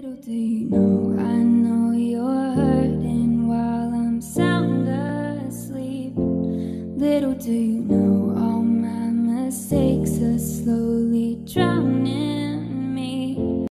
Little do you know, I know you're hurting while I'm sound asleep. Little do you know, all my mistakes are slowly drowning.